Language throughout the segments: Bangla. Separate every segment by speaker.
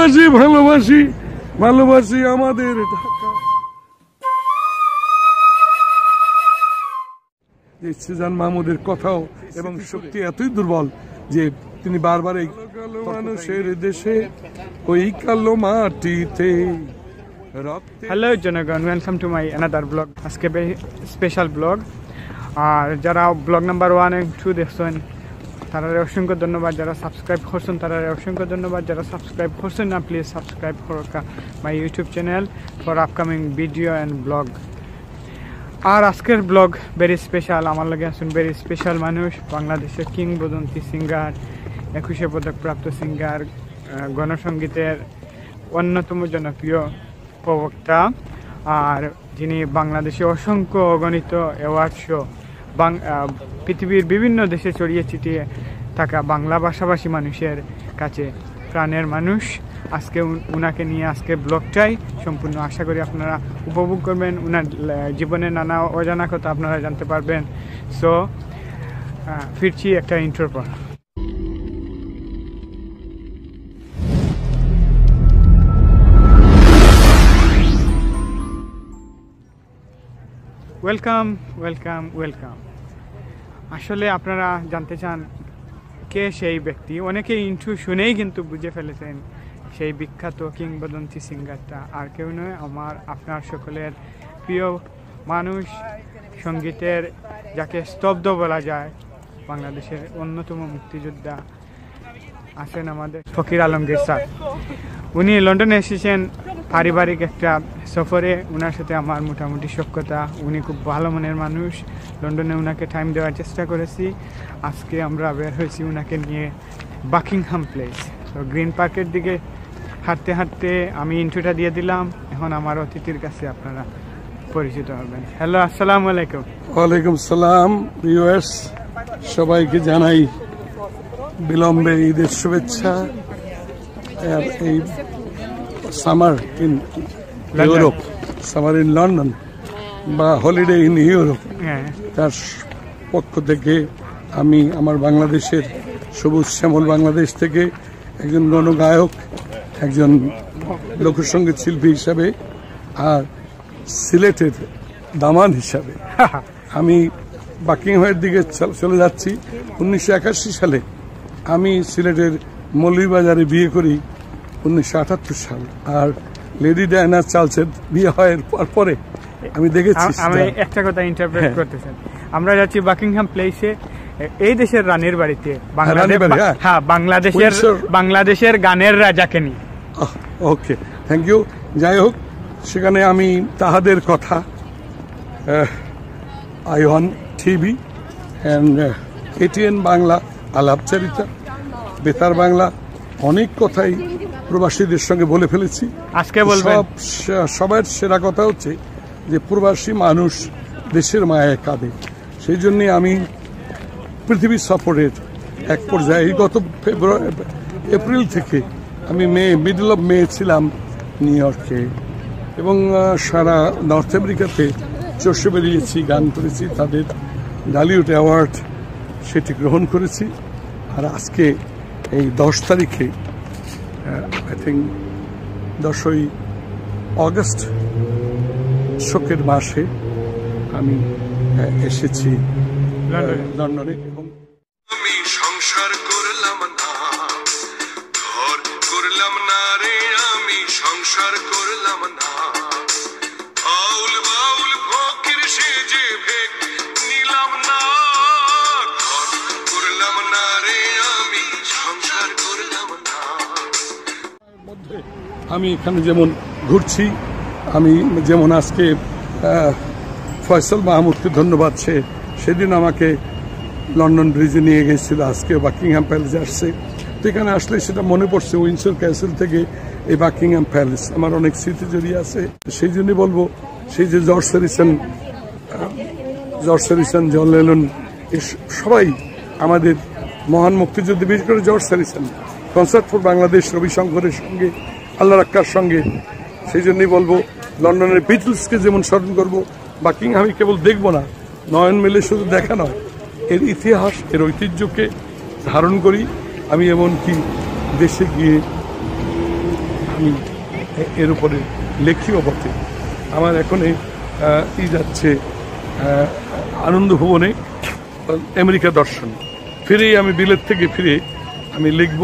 Speaker 1: ভালোবাসি ভালোবাসি ভালোবাসি আমাদের ঢাকা। যে সিজান মাহমুদের কথাও এবং শক্তি এতই দুর্বল যে তিনি বারবার এই মানুষের দেশে ওই কালো মাটিতে
Speaker 2: হ্যালো জনগণ welcome to my another blog আজকে স্পেশাল ব্লগ আর যারা blog number one and two দেখছেন তারা অসংখ্য ধন্যবাদ যারা সাবস্ক্রাইব করছেন তারা অসংখ্য ধন্যবাদ যারা সাবস্ক্রাইব করছেন না প্লিজ সাবস্ক্রাইব করো my YouTube channel for upcoming video and blog আর আজকের ব্লগ ভেরি স্পেশাল আমার লাগে আসুন ভেরি স্পেশাল মানুষ, বাংলাদেশের কিংবদন্তি সিঙ্গার একুশে পদকপ্রাপ্ত সিঙ্গার গণসঙ্গীতের অন্যতম জনপ্রিয় প্রবক্তা, আর যিনি বাংলাদেশে অসংখ্য অগণিত অ্যাওয়ার্ড শো বাং পৃথিবীর বিভিন্ন দেশে ছড়িয়ে ছিটিয়ে থাকা বাংলা ভাষাভাষী মানুষের কাছে প্রাণের মানুষ। আজকে উনাকে নিয়ে আজকে ব্লগটাই সম্পূর্ণ। আশা করি আপনারা উপভোগ করবেন। উনার জীবনে জীবনের নানা অজানা কথা আপনারা জানতে পারবেন। সো ফিরছি একটা ইন্টার ওয়েলকাম ওয়েলকাম ওয়েলকাম আসলে আপনারা জানতে চান কে সেই ব্যক্তি? অনেকে ইন্টু শুনেই কিন্তু বুঝে ফেলেছেন সেই বিখ্যাত কিংবদন্তি সিঙ্গারটা। আর কেউ নয়, আমার, আপনার সকলের প্রিয় মানুষ সঙ্গীতের, যাকে স্তব্ধ বলা যায়, বাংলাদেশের অন্যতম মুক্তিযোদ্ধা আছেন আমাদের ফকির আলমগীর স্যার। উনি লন্ডনে এসেছেন পারিবারিক একটা সফরে ওনার সাথে আমার মোটামুটি সক্ষতা উনি খুব ভালো মনের মানুষ। লন্ডনে ওনাকে টাইম দেওয়ার চেষ্টা করেছি। আজকে আমরা বের হয়েছি ওনাকে নিয়ে বাকিংহাম প্লেস তো গ্রিন পার্কের দিকে হাঁটতে হাঁটতে আমি ইন্টুটা দিয়ে দিলাম। এখন আমার অতিথির কাছে আপনারা পরিচিত হবেন। হ্যালো আসসালামু আলাইকুম।
Speaker 1: ওয়ালাইকুম সালাম ইউএস সবাইকে জানাই বিলম্বে ঈদের শুভেচ্ছা। এই summer in Europe summer in London বা হলিডে ইন ইউরোপ তার পক্ষ থেকে আমি আমার বাংলাদেশের সবুজ শ্যামল বাংলাদেশ থেকে একজন গণগায়ক একজন লোকসঙ্গীত শিল্পী হিসাবে আর সিলেটের দামান হিসাবে। আমি বাকিংহামের দিকে চল- চলে যাচ্ছি। উনিশশো একাশি সালে আমি সিলেটের মৌলভীবাজারে বিয়ে করি। উনিশশো আটাত্তর সাল। আর লেডি ডায়না চার্লসের বিয়ে হয় পর পরে আমি দেখেছি
Speaker 2: আমি একটা কথা ইন্টারপ্রেট
Speaker 1: হ্যাঁ।
Speaker 2: করতেছেন আমরা যাচ্ছি বাকিংহাম প্লেসে এই দেশের রানীর বাড়িতে।
Speaker 1: বাড়ি, হ্যাঁ।
Speaker 2: হ্যাঁ বাংলাদেশের বাংলাদেশের গানের রাজাকে নিয়ে।
Speaker 1: ওকে থ্যাংক ইউ যাই হোক সেখানে আমি তাহাদের কথা I one TV and ATN Bangla আলাপচারিতা বেতার বাংলা অনেক কথাই প্রবাসীদের সঙ্গে বলে ফেলেছি।
Speaker 2: আজকে বলবেন?
Speaker 1: সবার সেরা কথা হচ্ছে যে প্রবাসী মানুষ দেশের মায়ায় কাঁদে। সেই জন্যে আমি পৃথিবী সফরের এক পর্যায়ে এই গত ফেব্রুয়ারি এপ্রিল থেকে আমি মে মিডল অফ মে ছিলাম নিউ ইয়র্কে। এবং সারা নর্থ আমেরিকাতে চষে বেরিয়েছি গান করেছি তাদের ডালিউড অ্যাওয়ার্ড সেটি গ্রহণ করেছি। আর আজকে এই দশ তারিখে আই থিঙ্ক দশই অগস্ট শোকের মাসে আমি এসেছি
Speaker 2: লন্ডনে।
Speaker 3: আমি
Speaker 1: এখানে যেমন ঘুরছি, আমি যেমন আজকে ফয়সল মাহমুদকে ধন্যবাদ সে সেদিন আমাকে লন্ডন ব্রিজে নিয়ে গেছিল, আজকে বাকিংহাম প্যালেসে আসছে। তো এখানে আসলে সেটা মনে পড়ছে উইন্সর ক্যাসেল থেকে এই বাকিংহাম প্যালেস। আমার অনেক স্মৃতি জড়িয়ে আছে। সেই জন্যই বলব, সেই যে George Harrison George Harrison, John Lennon সবাই আমাদের মহান মুক্তিযুদ্ধ, বিশেষ করে George Harrison, concert for Bangladesh রবিশঙ্করের সঙ্গে আল্লাহ রাক্কার সঙ্গে। সেই জন্যই বলব লন্ডনের বিটলসকে যেমন স্মরণ করব বাকিং আমি কেবল দেখব না নয়ন মেলে শুধু দেখা নয় এর ইতিহাস এর ঐতিহ্যকে ধারণ করি আমি এমনকি দেশে গিয়ে আমি এর উপরে লেখিও বটে আমার এখন এই, যাচ্ছে আনন্দ ভুবনে আমেরিকা দর্শন। ফিরেই আমি বিলেত থেকে ফিরে আমি লিখব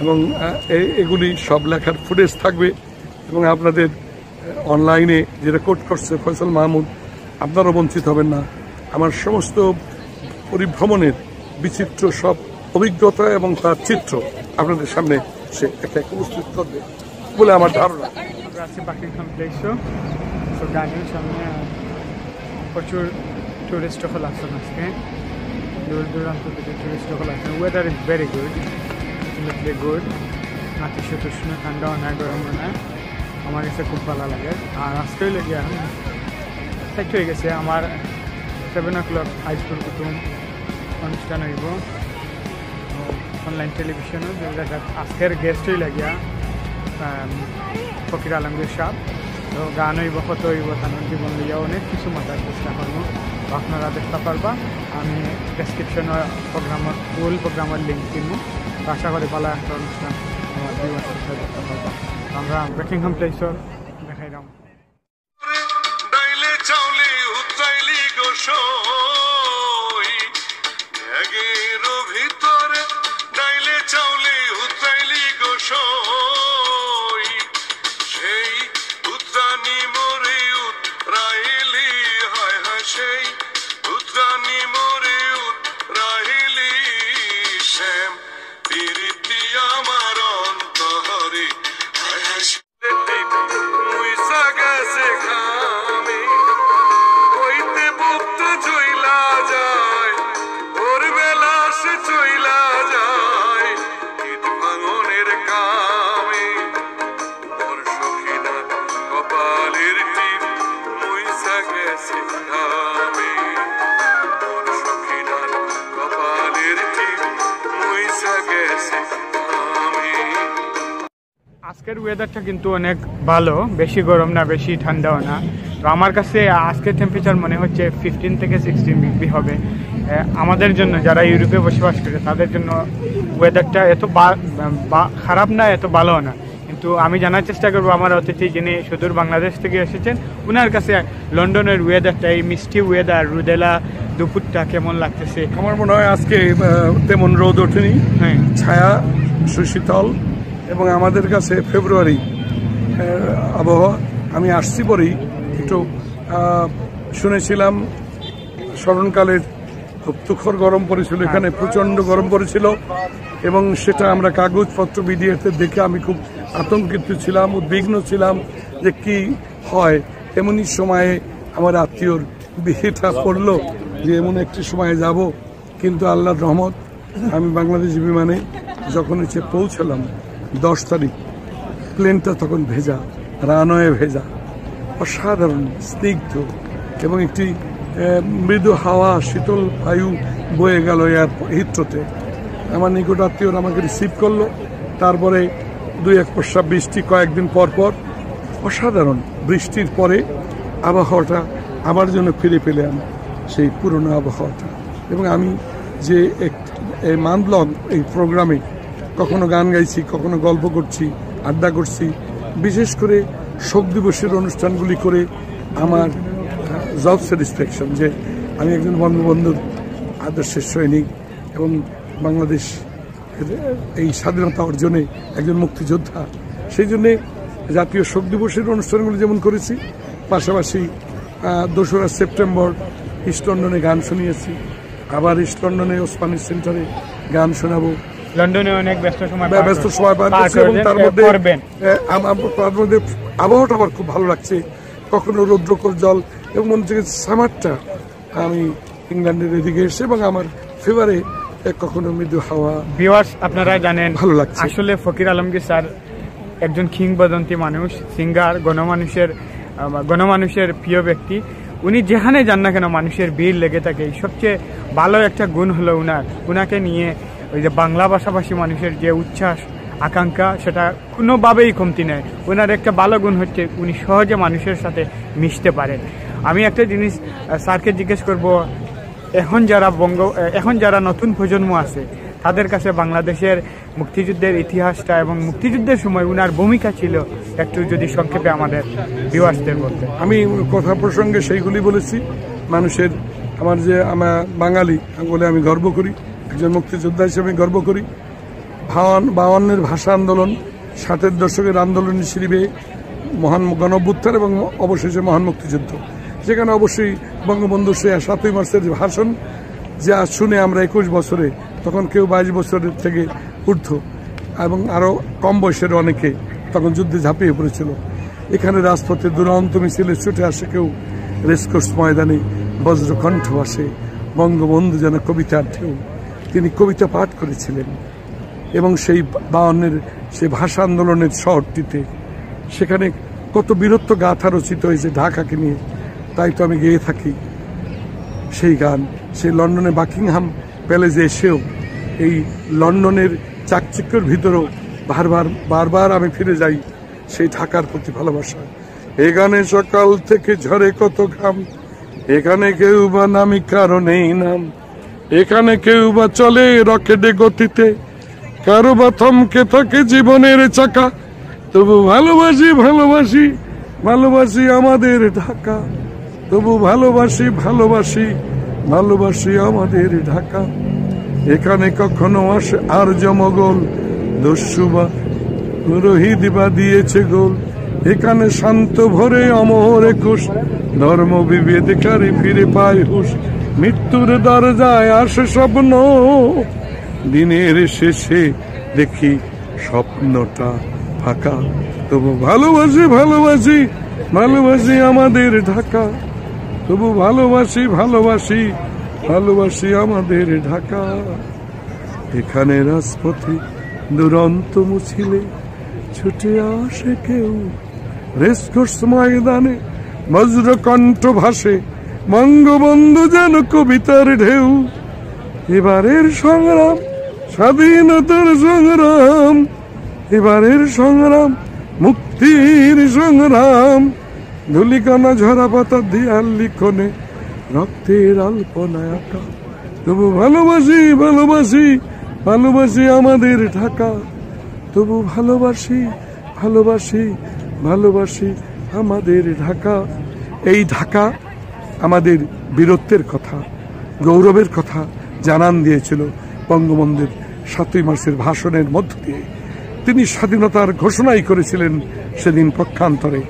Speaker 1: এবং এগুলি সব লেখার ফুটেজ থাকবে এবং আপনাদের অনলাইনে যে রেকর্ড করছে ফয়সাল মাহমুদ, আপনারাও বঞ্চিত হবেন না। আমার সমস্ত পরিভ্রমণের বিচিত্র সব অভিজ্ঞতা এবং তার চিত্র আপনাদের সামনে সে একে একে উপস্থিত করবে বলে আমার ধারণা।
Speaker 2: প্রচুর টুরিস্ট আসছেন আজকে। দূর দূরান্ত থেকে টুরিস্ট হল আসছেন weather is very good luckily good নাতিশীতোষ্ণ ঠান্ডাও না গরমও না আমার কাছে খুব ভালো লাগে। আর আজকেও লেগে এখন সেট হয়ে গেছে। আমার seven o'clock high school কুটুম অনুষ্ঠান হইব। অনলাইন টেলিভিশনও আজকের গেস্টই লাগিয়া ফকির আলমগীর সাহ। তো গান হইব কত হইব তানোর জীবন লইয়া অনেক কিছু মাথার চেষ্টা করব। আপনারা দেখতে পারবা। আমি ডেসক্রিপশনে প্রোগ্রামের ফুল প্রোগ্রামের লিঙ্ক তো আশা করি ভালো একটা অনুষ্ঠান আমার ভিউয়ার্সের সাথে দেখতে পারবা তো আমরা বেকিংহাম প্লেসর আজকের ওয়েদারটা কিন্তু অনেক ভালো। বেশি গরম না বেশি ঠান্ডাও না। তো আমার কাছে আজকের টেম্পারেচার মনে হচ্ছে ফিফটিন থেকে সিক্সটিন ডিগ্রি হবে। আমাদের জন্য যারা ইউরোপে বসবাস করে তাদের জন্য ওয়েদারটা এত খারাপ না এত ভালো না। কিন্তু আমি জানার চেষ্টা করব আমার অতিথি যিনি সুদূর বাংলাদেশ থেকে এসেছেন ওনার কাছে লন্ডনের ওয়েদারটা এই মিষ্টি ওয়েদার রুদেলা দুপুরটা কেমন লাগতেছে?
Speaker 1: আমার মনে হয় আজকে তেমন রোদ ওঠেনি।
Speaker 2: হ্যাঁ।
Speaker 1: ছায়া সুশীতল এবং আমাদের কাছে ফেব্রুয়ারি আবহাওয়া আমি আসছি পরেই। একটু শুনেছিলাম, স্মরণকালের খুব তুখর গরম পড়েছিল এখানে, প্রচণ্ড গরম পড়েছিল, এবং সেটা আমরা কাগজপত্র মিডিয়াতে দেখে আমি খুব আতঙ্কিত ছিলাম, উদ্বিগ্ন ছিলাম যে কি হয়। এমনই সময়ে আমার আত্মীয়র বিয়েটা পড়ল যে এমন একটি সময়ে যাব, কিন্তু আল্লাহর রহমত, আমি বাংলাদেশ বিমানে যখন হচ্ছে পৌঁছলাম দশ তারিখ। প্লেনটা তখন ভেজা রানওয়ে ভেজা। অসাধারণ, স্নিগ্ধ এবং একটি মৃদু হাওয়া, শীতল বায়ু বয়ে গেল এয়ার হিত্রতে আমার নিকট আত্মীয়রা আমাকে রিসিভ করল। তারপরে দুই এক পশ্চাৎ বৃষ্টি কয়েকদিন পর পর। অসাধারণ, বৃষ্টির পরে আবহাওয়াটা আমার জন্য ফিরে পেলাম সেই পুরনো আবহাওয়াটা। এবং আমি যে এক- এই মান এই প্রোগ্রামে কখনো গান গাইছি, কখনো গল্প করছি, আড্ডা করছি। বিশেষ করে শোক দিবসের অনুষ্ঠানগুলি করে আমার জব স্যাটিসফ্যাকশন যে আমি একজন বঙ্গবন্ধুর আদর্শের সৈনিক এবং বাংলাদেশ এই স্বাধীনতা অর্জনে একজন মুক্তিযোদ্ধা। সেই জন্যে জাতীয় শোক দিবসের অনুষ্ঠানগুলো যেমন করেছি, পাশাপাশি দোসরা সেপ্টেম্বর ইস্ট লন্ডনে গান শুনিয়েছি। আবার ইস্ট লন্ডনে ওসমানী সেন্টারে গান শোনাবো।
Speaker 2: লন্ডনে অনেক ব্যস্ত সময়
Speaker 1: ব্যস্ত সময় পার
Speaker 2: পার
Speaker 1: করছি এবং তার মধ্যে তার মধ্যে আবহাওয়াটা আমার খুব ভালো লাগছে। কখনো রৌদ্রকর জল এবং মনে হচ্ছে সামারটা আমি ইংল্যান্ডের এদিকে এসে এবং আমার ফেভারে কখনো মৃদু হাওয়া
Speaker 2: ভিউয়ার্স আপনারা জানেন
Speaker 1: ভালো লাগছে।
Speaker 2: আসলে ফকির আলমগীর স্যার একজন কিংবদন্তি মানুষ সিঙ্গার গণমানুষের গণমানুষের প্রিয় ব্যক্তি। উনি যেখানে যান না কেন মানুষের ভিড় লেগে থাকে। সবচেয়ে ভালো একটা গুণ হলো উনার। উনাকে নিয়ে ওই যে বাংলা ভাষাভাষী মানুষের যে উচ্ছ্বাস, আকাঙ্ক্ষা, সেটা কোনোভাবেই কমতি নেই। ওনার একটা ভালো গুণ হচ্ছে, উনি সহজে মানুষের সাথে মিশতে পারেন। আমি একটা জিনিস স্যারকে জিজ্ঞেস করব, এখন যারা বঙ্গ এখন যারা নতুন প্রজন্ম আছে, তাদের কাছে বাংলাদেশের মুক্তিযুদ্ধের ইতিহাসটা এবং মুক্তিযুদ্ধের সময় উনার ভূমিকা ছিল একটু যদি সংক্ষেপে আমাদের ভিউয়ার্সদের বলতে
Speaker 1: আমি কথা প্রসঙ্গে সেইগুলি বলেছি। মানুষের, আমার যে, আমার বাঙালি বলে আমি গর্ব করি। একজন মুক্তিযোদ্ধা হিসেবে গর্ব করি। ভাওয়ান বাওয়ান্নের ভাষা আন্দোলন, ষাটের দশকের আন্দোলন হিসেবে মহান গণভ্যুত্থান এবং অবশেষে মহান মুক্তিযুদ্ধ। যেখানে অবশ্যই বঙ্গবন্ধু সে সাতই মার্চের ভাষণ, যা শুনে আমরা একুশ বছরে, তখন কেউ বাইশ বছরের থেকে ঊর্ধ্ব এবং আরও কম বয়সের অনেকে তখন যুদ্ধে ঝাঁপিয়ে পড়েছিল। এখানে রাজপথে দুরন্ত মিছিলে ছুটে আসে কেউ। রেসকোর্স ময়দানে বজ্রকণ্ঠ আসে। বঙ্গবন্ধু যেন কবিতার ঢেউ। কবিতা পাঠ করেছিলেন এবং সেই বাউন্নের সে ভাষা আন্দোলনের শহরটিতে। সেখানে কত বীরত্ব গাথা রচিত হয়েছে ঢাকাকে নিয়ে, তাই তো আমি গেয়ে থাকি। সেই গান, সেই লন্ডনে বাকিংহাম প্যালেজে এসেও, এই লন্ডনের চাকচিক্যর ভিতরেও বারবার বারবার আমি ফিরে যাই সেই ঢাকার প্রতি ভালোবাসা এ গানে সকাল থেকে ঝরে কত ঘাম এখানে কেউ বা নামি কারণেই নাম। এখানে কেউ বা চলে রকেটে গতিতে। কারও বা থমকে থাকে জীবনের চাকা। তবু ভালোবাসি ভালোবাসি ভালোবাসি আমাদের ঢাকা। তবু ভালোবাসি ভালোবাসি ভালোবাসি আমাদের ঢাকা। এখানে কখনো আসে আর জমগোল দস্যুবা রোহিত বা দিয়েছে গোল। এখানে শান্ত ভরে অমর একুশ ধর্ম বিভেদকারী ফিরে পায় হুশ। মৃত্যুর দরজায় আসে স্বপ্ন। দিনের শেষে দেখি স্বপ্নটা ফাঁকা। তবু ভালোবাসি ভালোবাসি ভালোবাসি আমাদের ঢাকা। তবু ভালোবাসি ভালোবাসি ভালোবাসি আমাদের ঢাকা। এখানে রাজপথে দুরন্ত মুছিলে ছুটে আসে কেউ। রেসকোর্স ময়দানে বজ্রকণ্ঠ ভাসে বঙ্গবন্ধু যেন কবিতার ঢেউ। এবারের সংগ্রাম, স্বাধীনতার সংগ্রাম। এবারের সংগ্রাম, মুক্তির সংগ্রাম। ধুলিকানা ঝরা পাতা দিয়াল লিখনে, রক্তের আল্পনায় আঁকা। তবু ভালোবাসি ভালোবাসি ভালোবাসি আমাদের ঢাকা। তবু ভালোবাসি ভালোবাসি ভালোবাসি আমাদের ঢাকা। এই ঢাকা আমাদের বীরত্বের কথা, গৌরবের কথা জানান দিয়েছিল বঙ্গবন্ধুর সাতই মার্চের ভাষণের মধ্য দিয়ে। তিনি স্বাধীনতার ঘোষণাই করেছিলেন সেদিন পক্ষান্তরে।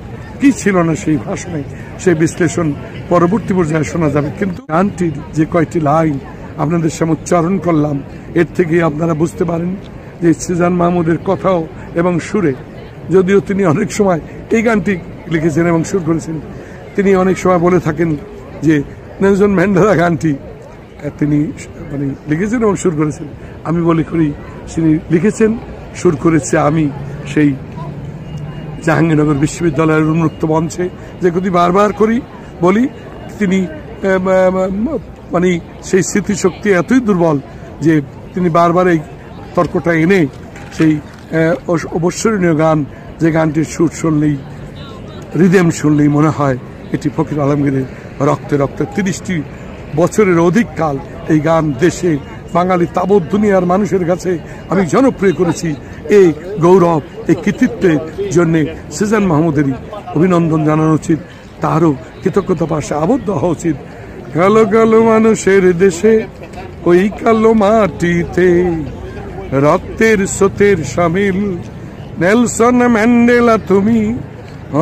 Speaker 1: কি ছিল না সেই ভাষণে? সেই বিশ্লেষণ পরবর্তী পর্যায়ে শোনা যাবে। কিন্তু গানটির যে কয়টি লাইন আপনাদের সামনে উচ্চারণ করলাম, এর থেকে আপনারা বুঝতে পারেন যে সিজান মাহমুদের কথাও এবং সুরে, যদিও তিনি অনেক সময় এই গানটি লিখেছেন এবং সুর করেছেন, তিনি অনেক সময় বলে থাকেন যে নেলসন ম্যান্ডেলা গানটি তিনি মানে লিখেছেন এবং সুর করেছেন। আমি বলি করি, তিনি লিখেছেন, সুর করেছে আমি সেই জাহাঙ্গীরনগর বিশ্ববিদ্যালয়ের উন্মুক্ত মঞ্চে। যে কথা বারবার করি, বলি, তিনি মানে সেই স্মৃতিশক্তি এতই দুর্বল যে তিনি বারবার এই তর্কটা এনে সেই অবসরণীয় গান, যে গানটির সুর শুনলেই, রিদেম শুনলেই মনে হয় এটি ফকির আলমগীরের রক্তে রক্তে তিরিশটি বছরের অধিক কাল এই গান দেশে, বাঙালি তাবৎ দুনিয়ার মানুষের কাছে আমি জনপ্রিয় করেছি। এই গৌরব, এই কৃতিত্বের জন্যে সিজান মাহমুদেরই অভিনন্দন জানানো উচিত। তারও কৃতজ্ঞতা পাশে আবদ্ধ হওয়া উচিত। কালো কালো মানুষের দেশে, ওই কালো মাটিতে রক্তের স্রোতের সামিল। নেলসন ম্যান্ডেলা তুমি,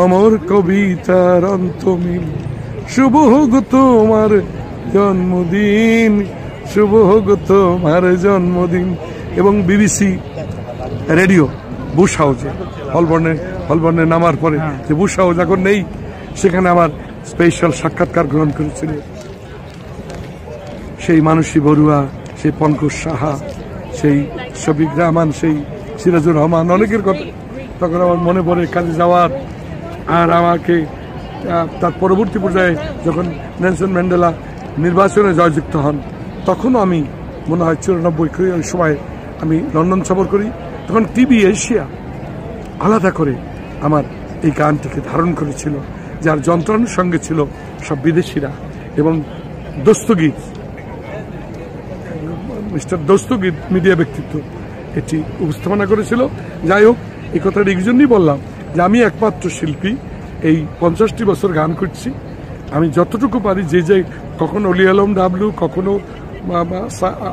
Speaker 1: অমর কবিতার অন্তমিল। শুভ হোক তোমার জন্মদিন শুভ হোক তোমার জন্মদিন। এবং বিবিসি রেডিও বুশ হাউসে হলবর্নে হলবর্নে নামার পরে যে বুশ হাউস এখন নেই সেখানে আমার স্পেশাল সাক্ষাৎকার গ্রহণ করেছিল। সেই মানসী বড়ুয়া সেই পঙ্কজ সাহা সেই শফিক রহমান সেই সিরাজুর রহমান অনেকের কথা। তখন আমার মনে পড়ে কাজে যাওয়ার আর আমাকে তার পরবর্তী পর্যায়ে যখন নেলসন ম্যান্ডেলা নির্বাচনে জয়যুক্ত হন, তখনও আমি মনে হয় চুরানব্বই সময় আমি লন্ডন সফর করি। তখন টিভি এশিয়া আলাদা করে আমার এই গানটিকে ধারণ করেছিল, যার যন্ত্রণার সঙ্গে ছিল সব বিদেশিরা এবং দস্তগীত, মিস্টার দস্তগীর মিডিয়া ব্যক্তিত্ব এটি উপস্থাপনা করেছিল। যাই হোক, এই কথাটা এই জন্যই বললাম যে আমি একমাত্র শিল্পী এই পঞ্চাশটি বছর গান করছি। আমি যতটুকু পারি যে যে কখনো অলি আলম ডাবলু, কখনো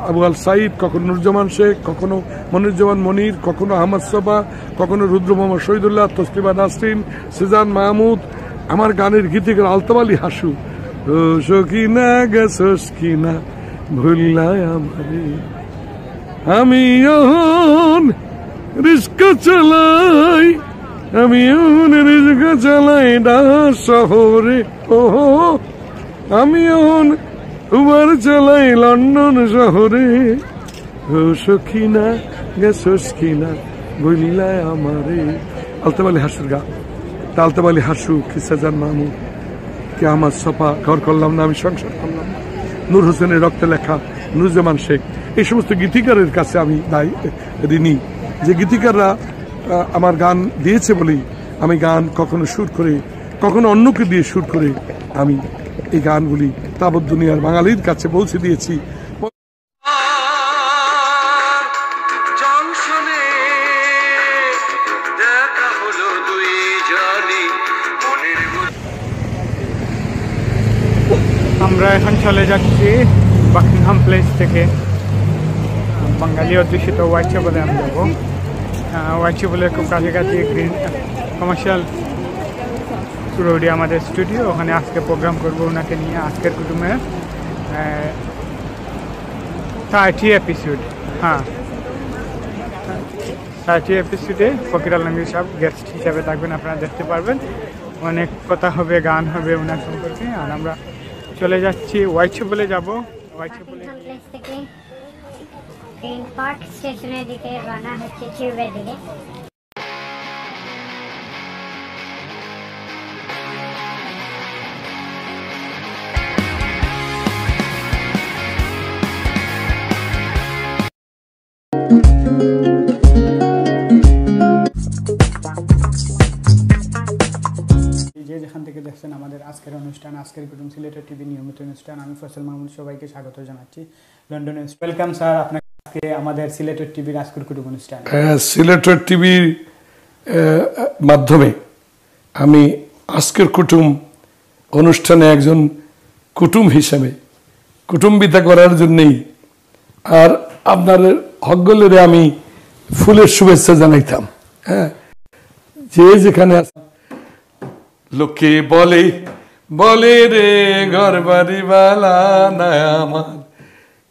Speaker 1: আবু আল সাইদ, কখনো নুরজামান শেখ, কখনো মনিরুজ্জামান মনির, কখনো আহমদ সবা, কখনো রুদ্র মোহাম্মদ শহীদুল্লাহ, তসলিমা নাসরিন, সিজান মাহমুদ। আমার গানের গীতিকার আলতাব আলী হাসু সকিনা গেছস কিনা ভুল্লায় আমারে। আমি রিস্কা চালাই আমি এখন রিস্কা চালাই ঢাকা শহরে। ও আমি এখন উবার চালাই লন্ডন শহরে। ও সখিনা, গেছস কিনা বললায় আমারে। আলতাবালি হাসুর গা আলতাবালি হাসু খিসাজান মাহমুদ কে আমার সফা ঘর করলাম না, আমি সংসার করলাম। নূর হোসেনের রক্তে লেখা নুরজামান শেখ, এই সমস্ত গীতিকারের কাছে আমি দায়ী, ঋণী। যে গীতিকাররা আমার গান দিয়েছে বলেই আমি গান কখনো সুর করে কখনো অন্যকে দিয়ে সুর করে আমি এই গানগুলি তাবৎ দুনিয়ার বাঙালির কাছে পৌঁছে দিয়েছি।
Speaker 3: জংশনে দেখা হলো দুই জানি মনের মধ্যে।
Speaker 2: আমরা এখন চলে যাচ্ছি বাকিংহাম প্লেস থেকে। বাঙালি অধ্যুষিত ওয়াইচে বলে আমি যাব। ওয়াইচে বলে খুব কাছাকাছি গ্রিন কমার্শিয়াল রোডে আমাদের স্টুডিও ওখানে আজকে প্রোগ্রাম করব ওনাকে নিয়ে আজকের কুটুমে থার্টি এপিসোড হ্যাঁ। থার্টি এপিসোডে ফকির আলমগীর সাহেব গেস্ট হিসাবে থাকবেন, আপনারা দেখতে পারবেন। অনেক কথা হবে, গান হবে ওনার সম্পর্কে। আর আমরা চলে যাচ্ছি ওয়াইছে বলে যাব। ওয়াইছে বলে
Speaker 4: গ্রিন পার্ক স্টেশনের দিকে রানা হচ্ছে টিউবের দিকে।
Speaker 2: যেখান থেকে দেখছেন আমাদের আজকের অনুষ্ঠান, আজকের কুটুম সিলেটের টিভি নিয়মিত অনুষ্ঠান, আমি ফসল মাহমুদ সবাইকে স্বাগত জানাচ্ছি। লন্ডনে ওয়েলকাম স্যার আপনাকে আজকে আমাদের সিলেটের টিভির আজকের কুটুম অনুষ্ঠান।
Speaker 1: সিলেটের টিভির মাধ্যমে আমি আজকের কুটুম অনুষ্ঠানে একজন কুটুম হিসেবে কুটুম্বিতা করার জন্যেই আর আপনার হকগলের আমি ফুলের শুভেচ্ছা জানাইতাম হ্যাঁ। যে যেখানে আছে লোকে বলে বলে রে ঘর বাড়ি বালা না আমার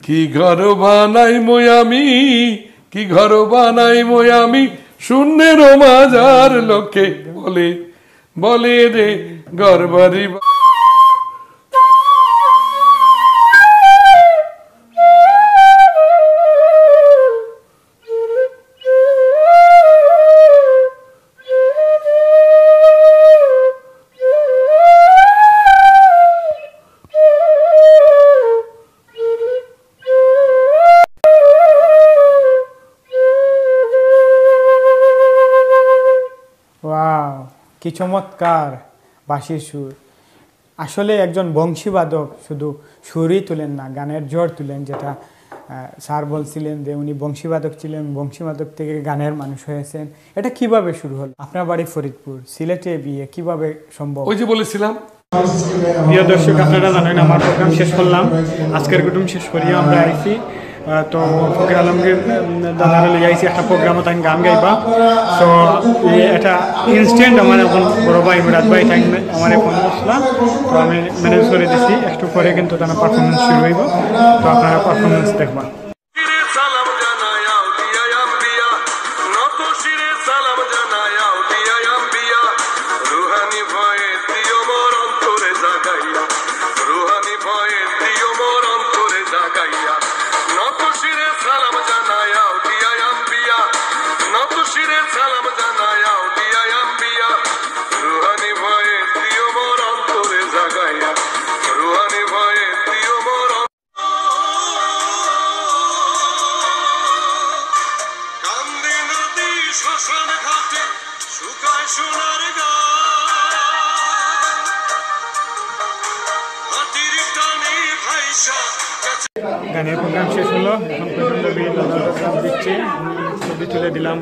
Speaker 1: কি ঘর বানাই মোয়ামি কি ঘর বানাই মোয়ামি শূন্যের মাজার লোকে বলে বলে রে, ঘর
Speaker 2: কি চমৎকার বাঁশির সুর। আসলে একজন বংশীবাদক শুধু সুরই তুলেন না গানের জ্বর তুলেন যেটা স্যার বলছিলেন যে উনি বংশীবাদক ছিলেন বংশীবাদক থেকে গানের মানুষ হয়েছেন। এটা কীভাবে শুরু হলো? আপনার বাড়ি ফরিদপুর সিলেটে বিয়ে কীভাবে সম্ভব?
Speaker 1: ওই যে বলেছিলাম।
Speaker 2: প্রিয় দর্শক আপনারা জানেন আমার প্রোগ্রাম শেষ করলাম। আজকের কুটুম শেষ করিয়ে আমরা আইছি আহ, তো ফকির আলমগীর দাদারা লিয়ে আইছি একটা প্রোগ্রামও তাই গান গাইবা। তো এটা ইনস্ট্যান্ট আমার এখন বড় ভাই মুরাদ ভাই তাই আমার ফোন করছিলাম তো আমি ম্যানেজ করে দিছি, একটু পরে কিন্তু তার পারফরমেন্স শুরু হইব। তো আপনারা পারফরমেন্স দেখবা।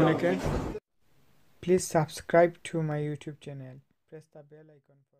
Speaker 2: communicate. Please subscribe to my YouTube channel. Press the bell icon.